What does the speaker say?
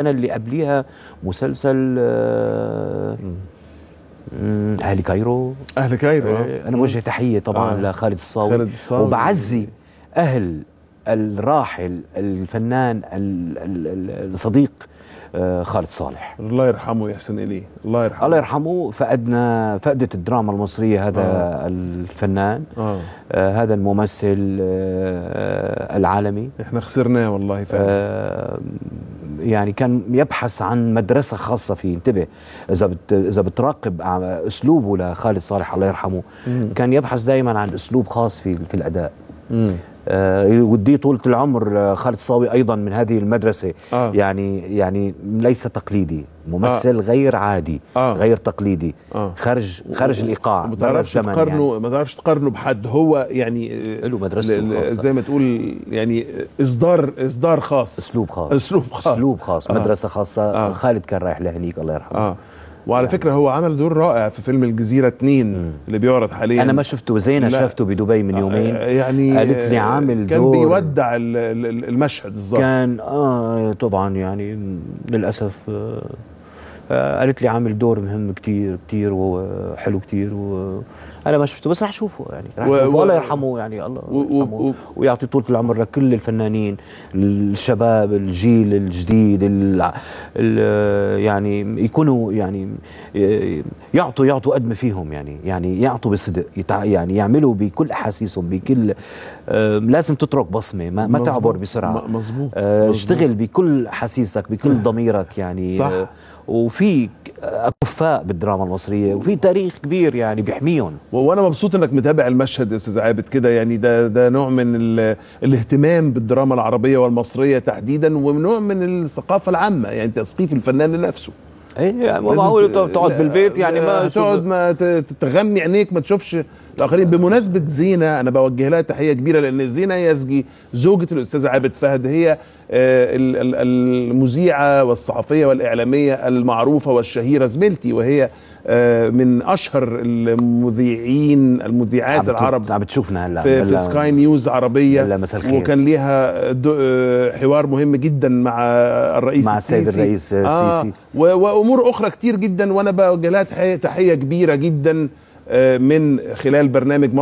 السنة اللي قبليها مسلسل آه، مم، أهل كايرو. أهل كايرو آه. آه، أنا بوجه تحية طبعا آه. لخالد الصاوي. خالد الصاوي. وبعزي أهل الراحل الفنان ال- ال- ال- الصديق آه، خالد صالح. الله يرحمه ويحسن إليه. الله يرحمه. الله يرحمه. فقدنا فقدت الدراما المصرية هذا آه. الفنان. آه. آه، هذا الممثل آه، العالمي. إحنا خسرناه والله فعلا. آه، يعني كان يبحث عن مدرسة خاصة فيه انتبه إذا بت إذا بتراقب أسلوبه لخالد صالح الله يرحمه مم. كان يبحث دائما عن أسلوب خاص في في. آه، ودي طولة العمر آه، خالد صاوي أيضا من هذه المدرسة آه. يعني يعني ليس تقليدي ممثل غير عادي آه. غير تقليدي آه. خارج خارج الإيقاع ما تعرفش تقارنه يعني. ما تعرفش تقارنه بحد هو يعني آه، له الخاصة. زي ما تقول يعني اصدار إصدار خاص أسلوب خاص أسلوب خاص أسلوب خاص آه. مدرسة خاصة آه. خالد كان رايح لهنيك الله يرحمه آه وعلى فكرة هو عمل دور رائع في فيلم الجزيرة 2 اللي بيعرض حاليا. أنا ما شفته زينه لا. شافته بدبي من يومين. آه، يعني قالت لي عامل كان دور. بيودع ال- ال- المشهد الظاهر كان آه طبعا يعني للأسف آه قالت لي عامل دور مهم كتير كتير وحلو كتير وأنا ما شفته بس رح أشوفه يعني رح و-. و- الله يرحمه يعني الله و- و- يرحمه و- ويعطي طولة العمر لكل الفنانين الشباب الجيل الجديد ال ال يعني يكونوا يعني يعطوا يعطوا قد ما فيهم يعني يعني يعطوا بصدق يتع يعني يعملوا بكل أحاسيسهم بكل آه لازم تترك بصمة ما, ما. تعبر بسرعة م- مظبوط آه، مظبوط. اشتغل بكل أحاسيسك بكل ضميرك يعني صح. وفي أكفاء بالدراما المصرية وفي تاريخ كبير يعني بيحميهم. وأنا مبسوط إنك متابع المشهد أستاذ عابد كده يعني ده ده نوع من ال- الاهتمام بالدراما العربية والمصرية تحديدا ونوع من الثقافة العامة يعني تثقيف الفنان لنفسه. ما لازم معقول ت- تقعد بالبيت يعني ما تقعد ما تغمي عينيك ما تشوفش الآخرين. بمناسبة زينة أنا بوجه لها تحية كبيرة لأن زينة يزجي زوجة الاستاذ عابد فهد هي آه، ال- ال- المذيعة والصحفية والإعلامية المعروفة والشهيرة زميلتي وهي من أشهر المذيعين المذيعات العرب عم بتشوفنا هلا في, في سكاي نيوز عربية. وكان ليها آه، حوار مهم جدا مع الرئيس مع السيد. الرئيس آه السيسي. و- وأمور أخرى كتير جدا وأنا بوجه لها تحية كبيرة جدا آه، من خلال برنامج مصر